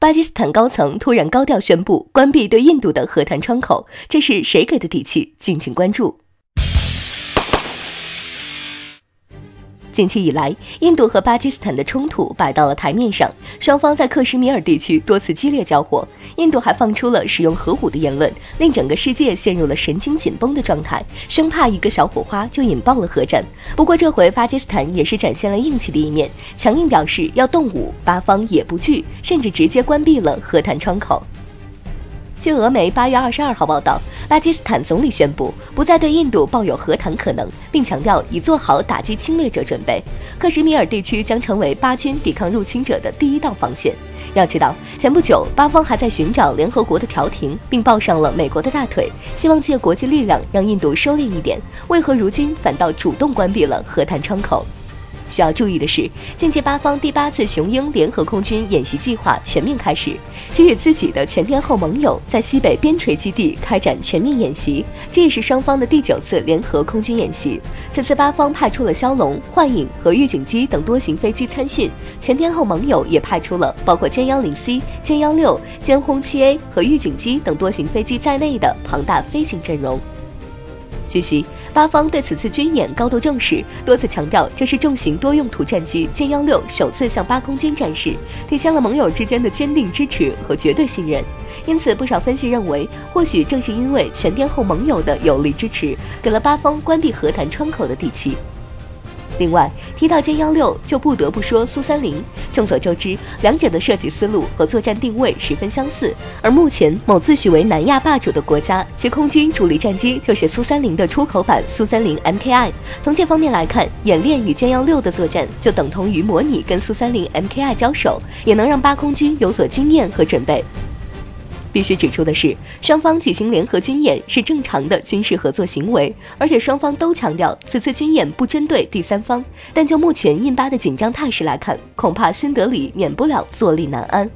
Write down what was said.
巴基斯坦高层突然高调宣布关闭对印度的和谈窗口，这是谁给的底气？敬请关注。近期以来，印度和巴基斯坦的冲突摆到了台面上，双方在克什米尔地区多次激烈交火。印度还放出了使用核武的言论，令整个世界陷入了神经紧绷的状态，生怕一个小火花就引爆了核战。不过这回巴基斯坦也是展现了硬气的一面，强硬表示要动武，巴方也不惧，甚至直接关闭了和谈窗口。据俄媒八月二十二号报道，巴基斯坦总理宣布不再对印度抱有和谈可能，并强调已做好打击侵略者准备。克什米尔地区将成为巴军抵抗入侵者的第一道防线。要知道，前不久巴方还在寻找联合国的调停，并抱上了美国的大腿，希望借国际力量让印度收敛一点。为何如今反倒主动关闭了和谈窗口？需要注意的是，近期巴方第八次雄鹰联合空军演习计划全面开始，其与自己的全天候盟友在西北边陲基地开展全面演习，这也是双方的第九次联合空军演习。此次巴方派出了枭龙、幻影和预警机等多型飞机参训，全天候盟友也派出了包括歼幺零 C、歼幺六、歼轰七 A 和预警机等多型飞机在内的庞大飞行阵容。据悉，巴方对此次军演高度重视，多次强调这是重型多用途战机歼幺六首次向巴空军展示，体现了盟友之间的坚定支持和绝对信任。因此，不少分析认为，或许正是因为全天候盟友的有力支持，给了巴方关闭和谈窗口的底气。另外，提到歼幺六，就不得不说苏三零。众所周知，两者的设计思路和作战定位十分相似。而目前某自诩为南亚霸主的国家，其空军主力战机就是苏三零的出口版苏三零 MKI。从这方面来看，演练与歼幺六的作战就等同于模拟跟苏三零 MKI 交手，也能让巴空军有所经验和准备。必须指出的是，双方举行联合军演是正常的军事合作行为，而且双方都强调此次军演不针对第三方。但就目前印巴的紧张态势来看，恐怕新德里免不了坐立难安。